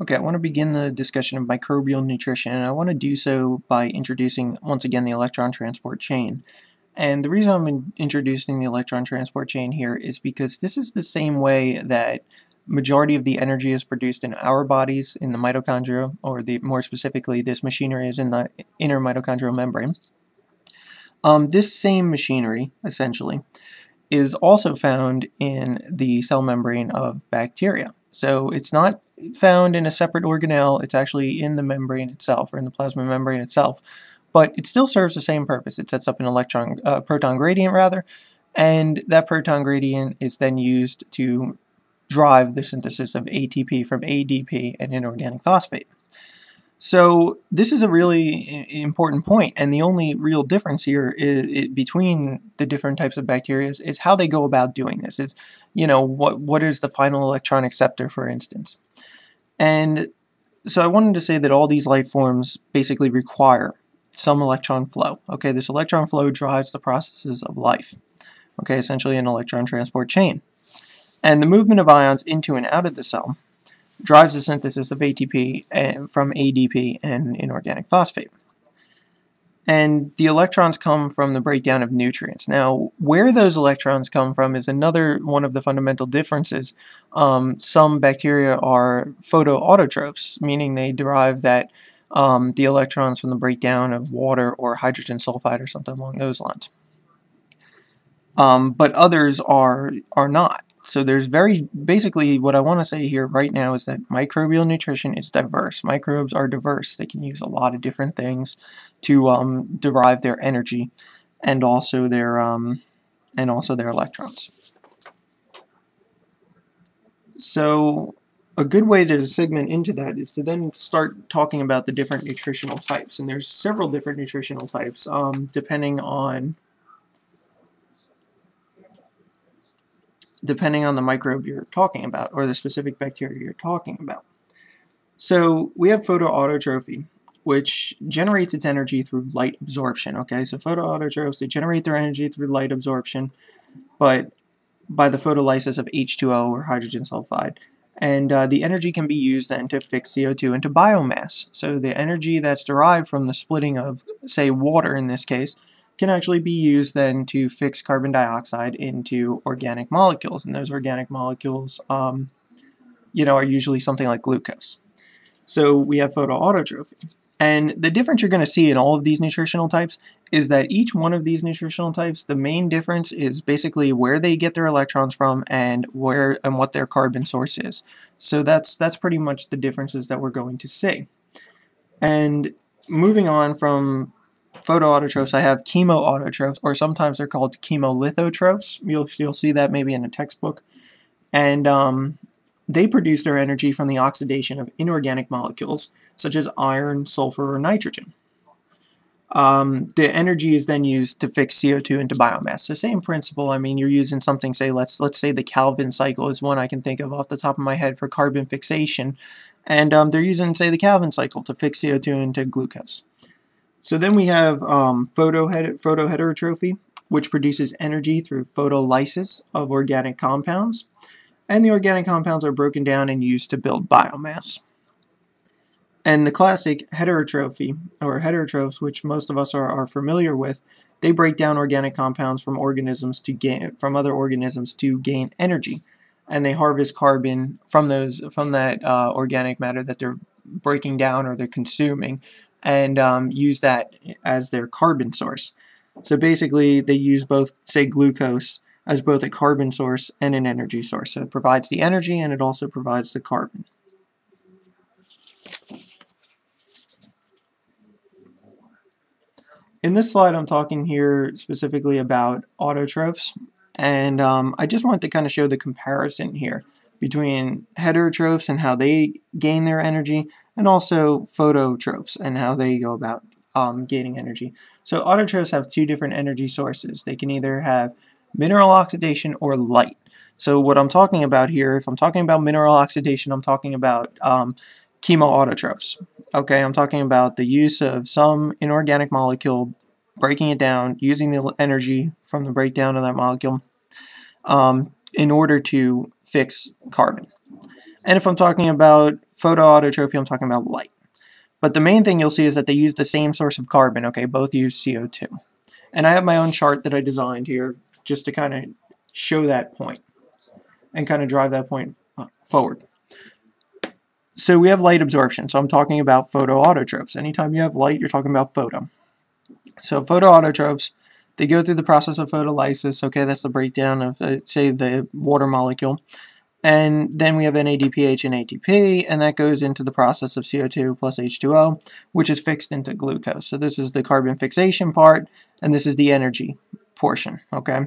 Okay, I want to begin the discussion of microbial nutrition, and I want to do so by introducing, once again, the electron transport chain. And the reason I'm introducing the electron transport chain here is because this is the same way that majority of the energy is produced in our bodies in the mitochondria, or the more specifically, this machinery is in the inner mitochondrial membrane. Um, this same machinery, essentially, is also found in the cell membrane of bacteria. So it's not found in a separate organelle, it's actually in the membrane itself, or in the plasma membrane itself. But it still serves the same purpose. It sets up an electron, uh, proton gradient rather, and that proton gradient is then used to drive the synthesis of ATP from ADP and inorganic phosphate. So this is a really important point, and the only real difference here is, is, between the different types of bacteria is how they go about doing this. Is you know what what is the final electron acceptor, for instance, and so I wanted to say that all these life forms basically require some electron flow. Okay, this electron flow drives the processes of life. Okay, essentially an electron transport chain, and the movement of ions into and out of the cell drives the synthesis of ATP eh, from ADP and inorganic phosphate. And the electrons come from the breakdown of nutrients. Now, where those electrons come from is another one of the fundamental differences. Um, some bacteria are photoautotrophs, meaning they derive that um, the electrons from the breakdown of water or hydrogen sulfide or something along those lines. Um, but others are are not. So there's very, basically what I want to say here right now is that microbial nutrition is diverse. Microbes are diverse. They can use a lot of different things to um, derive their energy and also their, um, and also their electrons. So a good way to segment into that is to then start talking about the different nutritional types. And there's several different nutritional types um, depending on depending on the microbe you're talking about or the specific bacteria you're talking about. So we have photoautotrophy, which generates its energy through light absorption. Okay, so photoautotrophs, they generate their energy through light absorption, but by the photolysis of H2O or hydrogen sulfide. And uh, the energy can be used then to fix CO2 into biomass. So the energy that's derived from the splitting of, say, water in this case, can actually be used then to fix carbon dioxide into organic molecules. And those organic molecules, um, you know, are usually something like glucose. So we have photoautotrophy. And the difference you're going to see in all of these nutritional types is that each one of these nutritional types, the main difference is basically where they get their electrons from and where and what their carbon source is. So that's that's pretty much the differences that we're going to see. And moving on from photoautotrophs, I have chemoautotrophs, or sometimes they're called chemolithotrophs. You'll, you'll see that maybe in a textbook. And um, they produce their energy from the oxidation of inorganic molecules, such as iron, sulfur, or nitrogen. Um, the energy is then used to fix CO2 into biomass. The same principle, I mean, you're using something, say, let's, let's say the Calvin cycle is one I can think of off the top of my head for carbon fixation. And um, they're using, say, the Calvin cycle to fix CO2 into glucose. So then we have um, photoheterotrophy, which produces energy through photolysis of organic compounds. And the organic compounds are broken down and used to build biomass. And the classic heterotrophy, or heterotrophs, which most of us are, are familiar with, they break down organic compounds from organisms to gain from other organisms to gain energy, and they harvest carbon from those from that uh, organic matter that they're breaking down or they're consuming and um, use that as their carbon source. So basically, they use both, say, glucose as both a carbon source and an energy source. So it provides the energy and it also provides the carbon. In this slide, I'm talking here specifically about autotrophs, and um, I just wanted to kind of show the comparison here between heterotrophs and how they gain their energy, and also phototrophs and how they go about um, gaining energy. So autotrophs have two different energy sources. They can either have mineral oxidation or light. So what I'm talking about here, if I'm talking about mineral oxidation, I'm talking about um, chemoautotrophs. Okay, I'm talking about the use of some inorganic molecule, breaking it down, using the energy from the breakdown of that molecule um, in order to fix carbon. And if I'm talking about photoautotrophy, I'm talking about light. But the main thing you'll see is that they use the same source of carbon, okay? Both use CO2. And I have my own chart that I designed here just to kind of show that point and kind of drive that point uh, forward. So we have light absorption. So I'm talking about photoautotrophs. Anytime you have light, you're talking about photo. So photoautotrophs, they go through the process of photolysis. Okay, that's the breakdown of, uh, say, the water molecule. And then we have NADPH and ATP, and that goes into the process of CO2 plus H2O, which is fixed into glucose. So this is the carbon fixation part, and this is the energy portion, okay?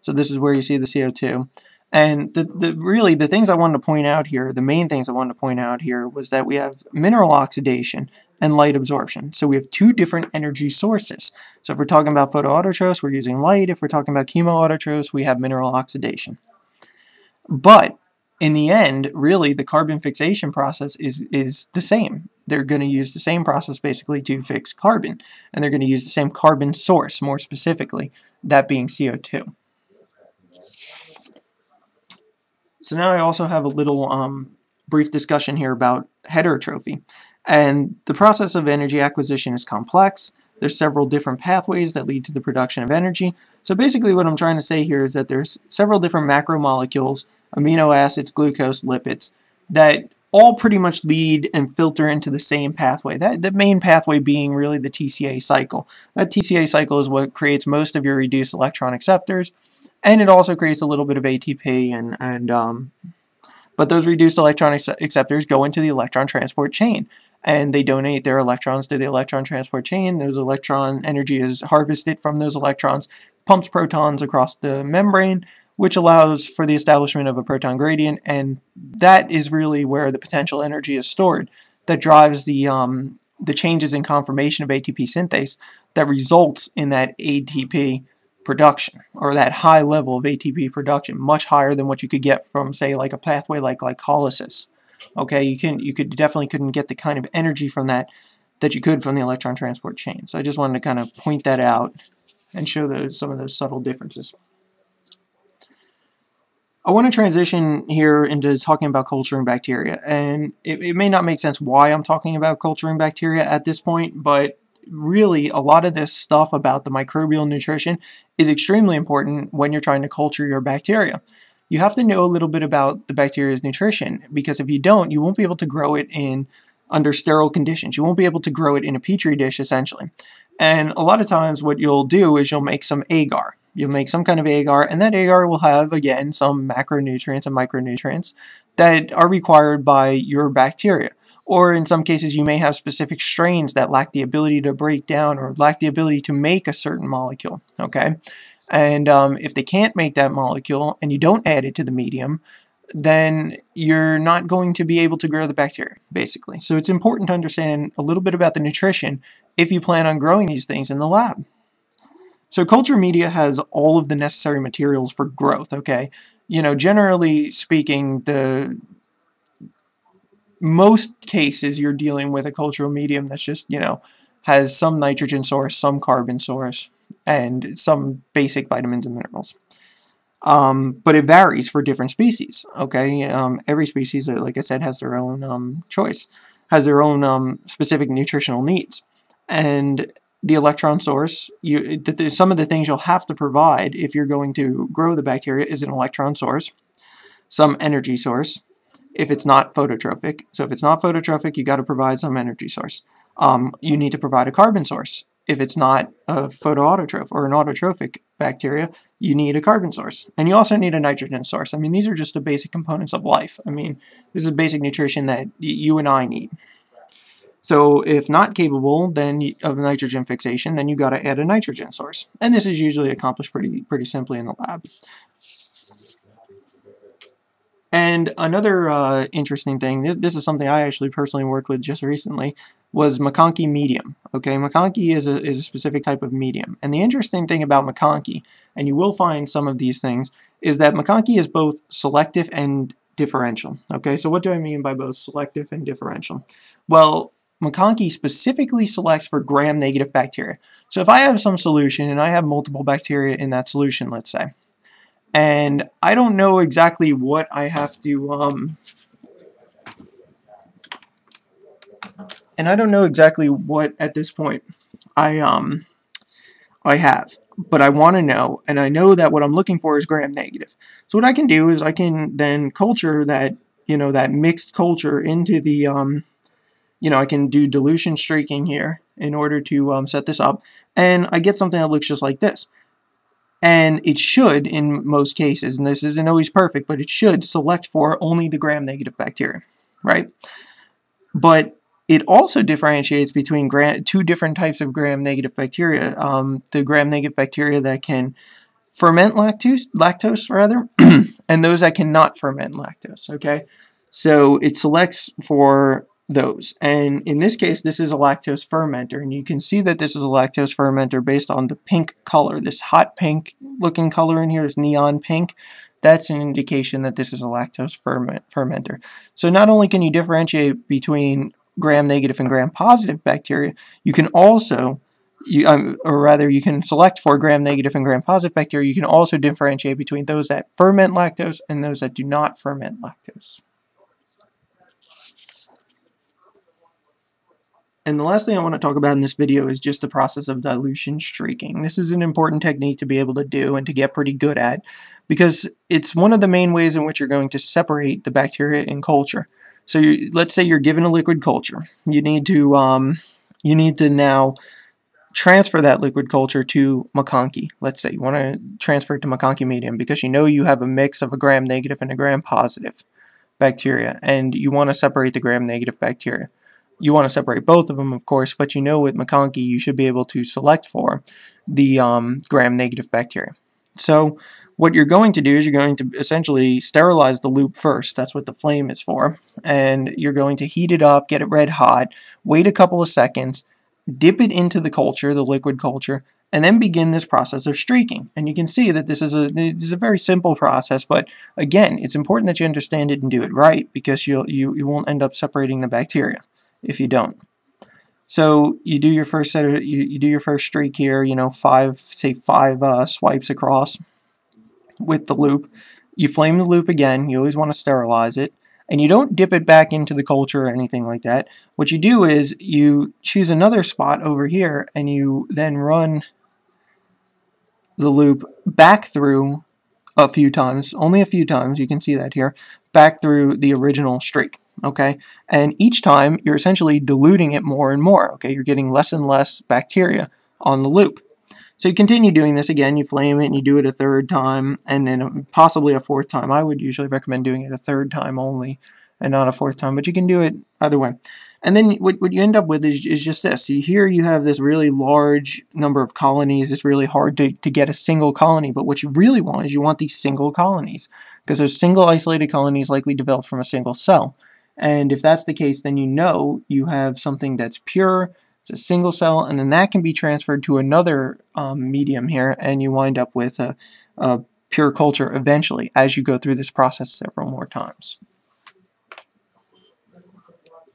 So this is where you see the CO2. And the, the really the things I wanted to point out here, the main things I wanted to point out here was that we have mineral oxidation and light absorption. So we have two different energy sources. So if we're talking about photoautotrophs, we're using light. If we're talking about chemoautotrophs, we have mineral oxidation. But in the end, really, the carbon fixation process is, is the same. They're going to use the same process basically to fix carbon. And they're going to use the same carbon source, more specifically, that being CO2. So now I also have a little um, brief discussion here about heterotrophy. And the process of energy acquisition is complex. There's several different pathways that lead to the production of energy. So basically what I'm trying to say here is that there's several different macromolecules, amino acids, glucose, lipids, that all pretty much lead and filter into the same pathway. That The main pathway being really the TCA cycle. That TCA cycle is what creates most of your reduced electron acceptors and it also creates a little bit of ATP and, and um, but those reduced electron acceptors go into the electron transport chain and they donate their electrons to the electron transport chain. Those electron energy is harvested from those electrons, pumps protons across the membrane, which allows for the establishment of a proton gradient, and that is really where the potential energy is stored that drives the um, the changes in conformation of ATP synthase that results in that ATP production or that high level of ATP production, much higher than what you could get from say like a pathway like glycolysis. Okay, you can you could definitely couldn't get the kind of energy from that that you could from the electron transport chain. So I just wanted to kind of point that out and show those some of those subtle differences. I want to transition here into talking about culturing bacteria, and it, it may not make sense why I'm talking about culturing bacteria at this point, but really a lot of this stuff about the microbial nutrition is extremely important when you're trying to culture your bacteria. You have to know a little bit about the bacteria's nutrition because if you don't, you won't be able to grow it in under sterile conditions. You won't be able to grow it in a petri dish essentially. And a lot of times what you'll do is you'll make some agar. You'll make some kind of agar and that agar will have again some macronutrients and micronutrients that are required by your bacteria or in some cases you may have specific strains that lack the ability to break down or lack the ability to make a certain molecule, okay? And um, if they can't make that molecule and you don't add it to the medium, then you're not going to be able to grow the bacteria, basically. So it's important to understand a little bit about the nutrition if you plan on growing these things in the lab. So culture media has all of the necessary materials for growth, okay? You know, generally speaking, the most cases you're dealing with a cultural medium that's just, you know, has some nitrogen source, some carbon source, and some basic vitamins and minerals. Um, but it varies for different species, okay? Um, every species, uh, like I said, has their own um, choice, has their own um, specific nutritional needs. And the electron source, you, some of the things you'll have to provide if you're going to grow the bacteria is an electron source, some energy source, if it's not phototrophic. So if it's not phototrophic, you got to provide some energy source. Um, you need to provide a carbon source. If it's not a photoautotroph or an autotrophic bacteria, you need a carbon source. And you also need a nitrogen source. I mean, these are just the basic components of life. I mean, this is basic nutrition that you and I need. So if not capable then of nitrogen fixation, then you got to add a nitrogen source. And this is usually accomplished pretty pretty simply in the lab. And another uh, interesting thing, this, this, is something I actually personally worked with just recently, was MacConkey medium. Okay, MacConkey is a, is a specific type of medium. And the interesting thing about MacConkey, and you will find some of these things, is that MacConkey is both selective and differential. Okay, so what do I mean by both selective and differential? Well, MacConkey specifically selects for gram-negative bacteria. So if I have some solution and I have multiple bacteria in that solution, let's say, and I don't know exactly what I have to um, and I don't know exactly what at this point I um I have, but I want to know, and I know that what I'm looking for is gram negative. So what I can do is I can then culture that you know that mixed culture into the um you know I can do dilution streaking here in order to um, set this up, and I get something that looks just like this. And it should, in most cases, and this isn't always perfect, but it should select for only the gram-negative bacteria, right? But it also differentiates between two different types of gram-negative bacteria. Um, the gram-negative bacteria that can ferment lactose, lactose rather, and those that cannot ferment lactose, okay? So it selects for those. And in this case, this is a lactose fermenter. And you can see that this is a lactose fermenter based on the pink color, this hot pink looking color in here is neon pink. That's an indication that this is a lactose ferment fermenter. So not only can you differentiate between gram-negative and gram-positive bacteria, you can also you, um, or rather you can select for gram-negative and gram-positive bacteria, you can also differentiate between those that ferment lactose and those that do not ferment lactose. And the last thing I want to talk about in this video is just the process of dilution streaking. This is an important technique to be able to do and to get pretty good at because it's one of the main ways in which you're going to separate the bacteria in culture. So you, let's say you're given a liquid culture. You need to um, you need to now transfer that liquid culture to MacConkey. Let's say you want to transfer it to MacConkey medium because you know you have a mix of a gram negative and a gram positive bacteria and you want to separate the gram negative bacteria. You want to separate both of them, of course, but you know with MacConkey you should be able to select for the um, gram-negative bacteria. So what you're going to do is you're going to essentially sterilize the loop first. That's what the flame is for. And you're going to heat it up, get it red hot, wait a couple of seconds, dip it into the culture, the liquid culture, and then begin this process of streaking. And you can see that this is a this is a very simple process, but again, it's important that you understand it and do it right because you'll you, you won't end up separating the bacteria if you don't. So you do your first set of, you, you do your first streak here, you know, five, say five uh, swipes across with the loop. You flame the loop again, you always want to sterilize it, and you don't dip it back into the culture or anything like that. What you do is you choose another spot over here and you then run the loop back through a few times, only a few times, you can see that here, back through the original streak okay? And each time you're essentially diluting it more and more, okay? You're getting less and less bacteria on the loop. So you continue doing this again, you flame it and you do it a third time and then um, possibly a fourth time. I would usually recommend doing it a third time only and not a fourth time, but you can do it either way. And then what, what you end up with is, is just this. See, here you have this really large number of colonies. It's really hard to, to get a single colony, but what you really want is you want these single colonies because those single isolated colonies likely develop from a single cell. And if that's the case, then you know you have something that's pure, it's a single cell, and then that can be transferred to another um, medium here, and you wind up with a, a pure culture eventually as you go through this process several more times.